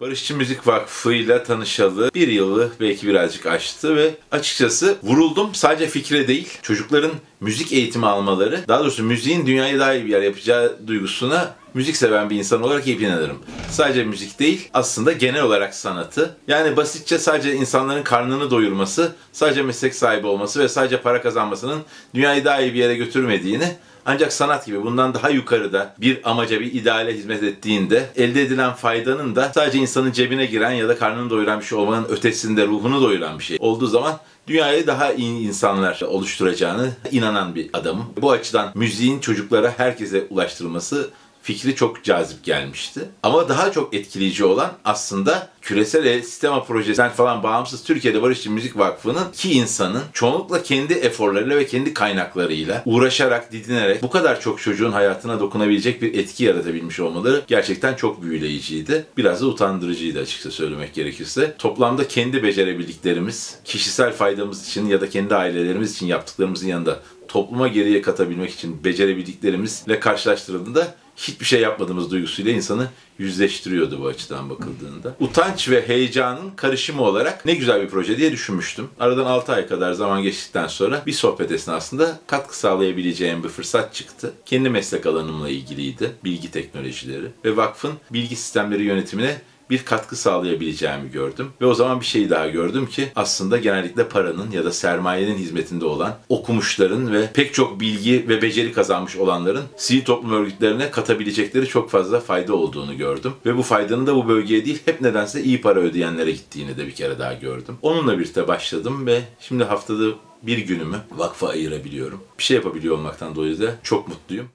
Barışçı Müzik Vakfı ile tanışalı bir yılı belki birazcık aştı ve açıkçası vuruldum. Sadece fikre değil çocukların müzik eğitimi almaları daha doğrusu müziğin dünyayı daha bir yer yapacağı duygusuna müzik seven bir insan olarak hep inanırım. Sadece müzik değil aslında genel olarak sanatı yani basitçe sadece insanların karnını doyurması sadece meslek sahibi olması ve sadece para kazanmasının dünyayı daha iyi bir yere götürmediğini ancak sanat gibi bundan daha yukarıda bir amaca, bir ideale hizmet ettiğinde elde edilen faydanın da sadece insanın cebine giren ya da karnını doyuran bir şey olmanın ötesinde ruhunu doyuran bir şey olduğu zaman dünyayı daha iyi insanlar oluşturacağını inanan bir adamım. Bu açıdan müziğin çocuklara herkese ulaştırılması fikri çok cazip gelmişti. Ama daha çok etkileyici olan aslında küresel sistema projesinden falan bağımsız Türkiye'de Barışçı Müzik Vakfı'nın ki insanın çoğunlukla kendi eforlarıyla ve kendi kaynaklarıyla uğraşarak, didinerek bu kadar çok çocuğun hayatına dokunabilecek bir etki yaratabilmiş olmaları gerçekten çok büyüleyiciydi. Biraz da utandırıcıydı açıkça söylemek gerekirse. Toplamda kendi becerebildiklerimiz, kişisel faydamız için ya da kendi ailelerimiz için yaptıklarımızın yanında topluma geriye katabilmek için becerebildiklerimizle karşılaştırıldığında hiçbir şey yapmadığımız duygusuyla insanı yüzleştiriyordu bu açıdan bakıldığında. Utanç ve heyecanın karışımı olarak ne güzel bir proje diye düşünmüştüm. Aradan 6 ay kadar zaman geçtikten sonra bir sohbet esnasında katkı sağlayabileceğim bir fırsat çıktı. Kendi meslek alanımla ilgiliydi. Bilgi teknolojileri ve vakfın bilgi sistemleri yönetimine bir katkı sağlayabileceğimi gördüm. Ve o zaman bir şey daha gördüm ki aslında genellikle paranın ya da sermayenin hizmetinde olan okumuşların ve pek çok bilgi ve beceri kazanmış olanların sivil toplum örgütlerine katabilecekleri çok fazla fayda olduğunu gördüm. Ve bu faydanın da bu bölgeye değil hep nedense iyi para ödeyenlere gittiğini de bir kere daha gördüm. Onunla birlikte başladım ve şimdi haftada bir günümü vakfa ayırabiliyorum. Bir şey yapabiliyor olmaktan dolayı da çok mutluyum.